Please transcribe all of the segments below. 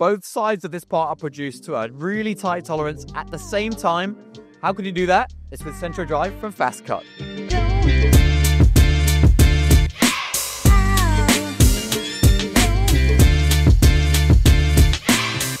both sides of this part are produced to a really tight tolerance at the same time. How can you do that? It's with Center Drive from Fastcut.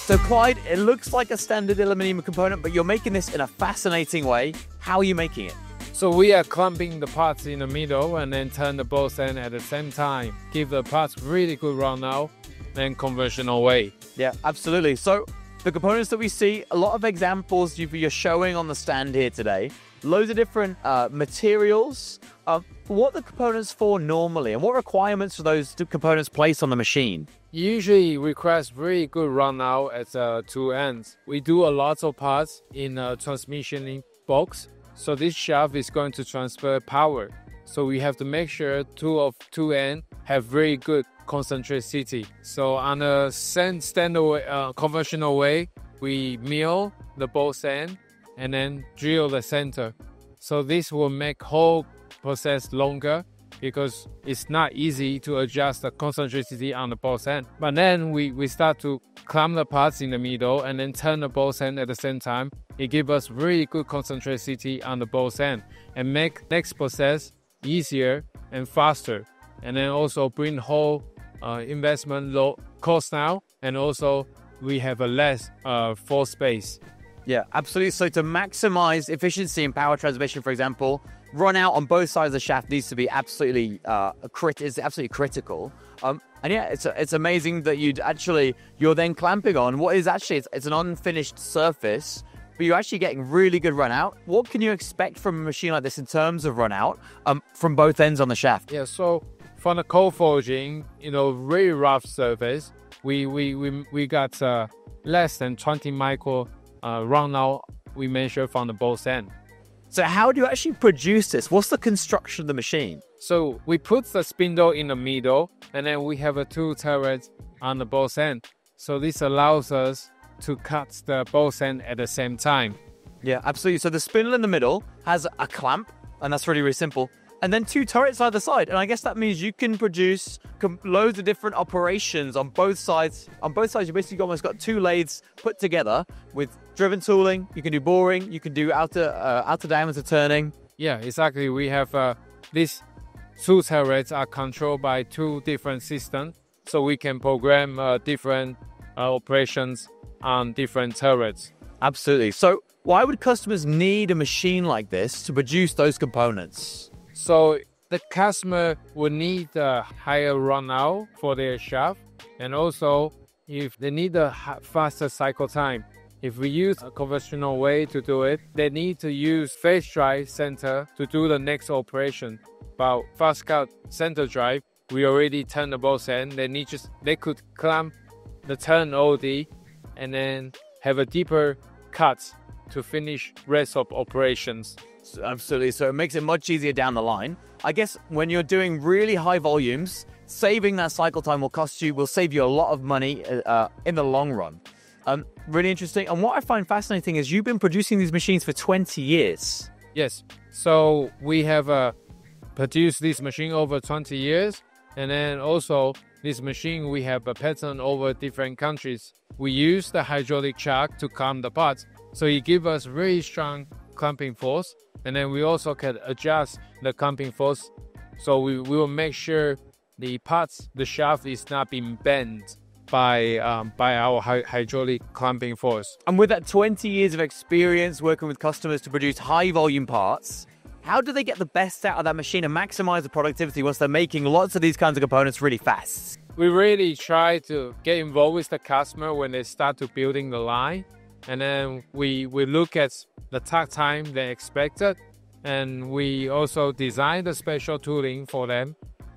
So Clyde, it looks like a standard aluminium component, but you're making this in a fascinating way. How are you making it? So we are clamping the parts in the middle and then turn the both end at the same time. Give the parts really good run out and conventional way. Yeah, absolutely. So the components that we see, a lot of examples you're showing on the stand here today, loads of different uh, materials. Uh, what the components for normally and what requirements do those components place on the machine? Usually requires very good run out at uh, two ends. We do a lot of parts in a transmission box. So this shaft is going to transfer power. So we have to make sure two of two end have very good concentricity. So on a standard uh, conventional way, we mill the both end and then drill the center. So this will make whole process longer because it's not easy to adjust the concentricity on the both end. But then we, we start to clamp the parts in the middle and then turn the both end at the same time. It gives us really good concentricity on the both end and make next process easier and faster. And then also bring whole uh, investment low cost now and also we have a less uh, floor space. Yeah, absolutely. So to maximize efficiency in power transmission, for example, run out on both sides of the shaft needs to be absolutely uh, crit is absolutely critical. Um, and yeah, it's it's amazing that you'd actually you're then clamping on what is actually it's, it's an unfinished surface, but you're actually getting really good run out. What can you expect from a machine like this in terms of run out um, from both ends on the shaft? Yeah, so from the cold forging, you know, very rough surface, we we we, we got uh, less than 20 micro uh, run out we measure from the both end. So how do you actually produce this? What's the construction of the machine? So we put the spindle in the middle and then we have a two turrets on the both end. So this allows us to cut the both end at the same time. Yeah, absolutely. So the spindle in the middle has a clamp and that's really, really simple and then two turrets either side. And I guess that means you can produce loads of different operations on both sides. On both sides, you basically almost got two lathes put together with driven tooling. You can do boring. You can do outer uh, outer diameter turning. Yeah, exactly. We have uh, these two turrets are controlled by two different systems, so we can program uh, different uh, operations on different turrets. Absolutely. So, why would customers need a machine like this to produce those components? So the customer will need a higher run out for their shaft, and also if they need a faster cycle time. If we use a conventional way to do it, they need to use face drive center to do the next operation. But Fastcut center drive, we already turn the both end. They need just they could clamp the turn OD and then have a deeper cut to finish rest of operations. Absolutely. So it makes it much easier down the line. I guess when you're doing really high volumes, saving that cycle time will cost you, will save you a lot of money uh, uh, in the long run. Um, really interesting. And what I find fascinating is you've been producing these machines for 20 years. Yes. So we have uh, produced this machine over 20 years. And then also, this machine we have a pattern over different countries. We use the hydraulic chuck to clamp the parts. So it gives us very strong clamping force and then we also can adjust the clamping force. So we, we will make sure the parts the shaft is not being bent by um, by our hy- hydraulic clamping force. And with that 20 years of experience working with customers to produce high volume parts how do they get the best out of that machine and maximize the productivity once they're making lots of these kinds of components really fast? We really try to get involved with the customer when they start to building the line and then we we look at the takt time they expected, and we also design the special tooling for them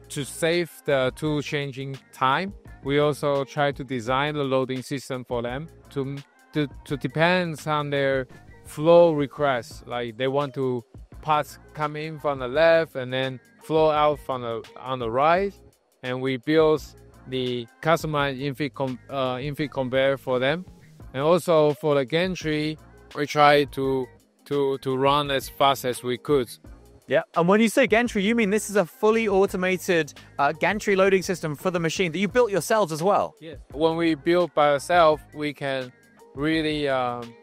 to save the tool changing time. We also try to design the loading system for them to to, to depends on their flow requests. Like they want to parts come in from the left and then flow out from the on the right, and we build the customized infit, com, uh, conveyor for them and also for the gantry, we tried to to to run as fast as we could. Yeah, and when you say gantry, you mean this is a fully automated uh, gantry loading system for the machine that you built yourselves as well. Yes. When we build by ourselves, we can really um,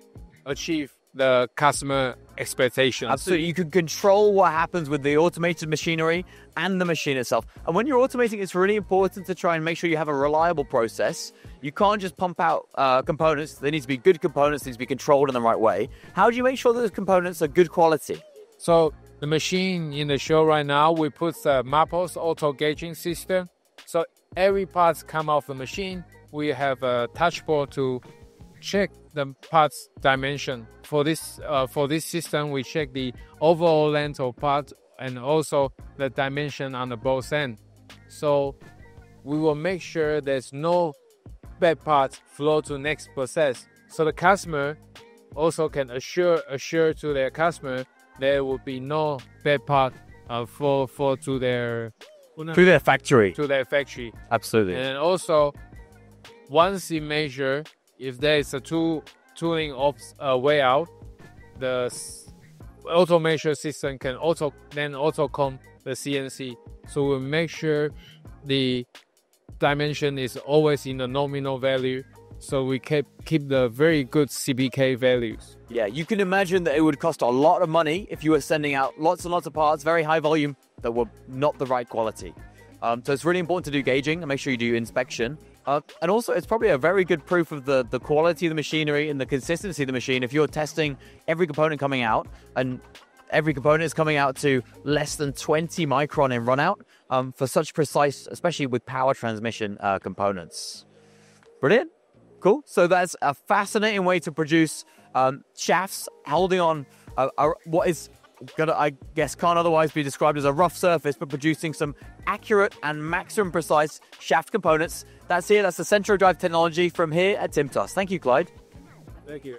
achieve the customer expectations. Absolutely, you can control what happens with the automated machinery and the machine itself. And when you're automating, it's really important to try and make sure you have a reliable process. You can't just pump out uh, components. They need to be good components. They need to be controlled in the right way. How do you make sure those components are good quality? So the machine in the show right now, we put the Marposs auto gauging system. So every parts come off the machine. We have a touchboard to check the parts dimension. For this uh, for this system, we check the overall length of part and also the dimension on the both end. So we will make sure there's no bad parts flow to next process. So the customer also can assure assure to their customer there will be no bad part uh, for for to their through their factory to their factory. Absolutely. And also, once you measure if there is a tool tooling of uh, way out, the auto measure system can auto then auto come the CNC. So we make sure the dimension is always in the nominal value. So we keep keep the very good CPK values. Yeah, you can imagine that it would cost a lot of money if you were sending out lots and lots of parts, very high volume, that were not the right quality. Um, so it's really important to do gauging and make sure you do inspection. Uh, and also, it's probably a very good proof of the, the quality of the machinery and the consistency of the machine if you're testing every component coming out and every component is coming out to less than 20 micron in runout um, for such precise, especially with power transmission uh, components. Brilliant. Cool. So that's a fascinating way to produce um, shafts holding on a, what is gonna, I guess, can't otherwise be described as a rough surface, but producing some accurate and maximum precise shaft components. That's here. That's the Center Drive technology from here at TIMTOS. Thank you, Clyde. Thank you.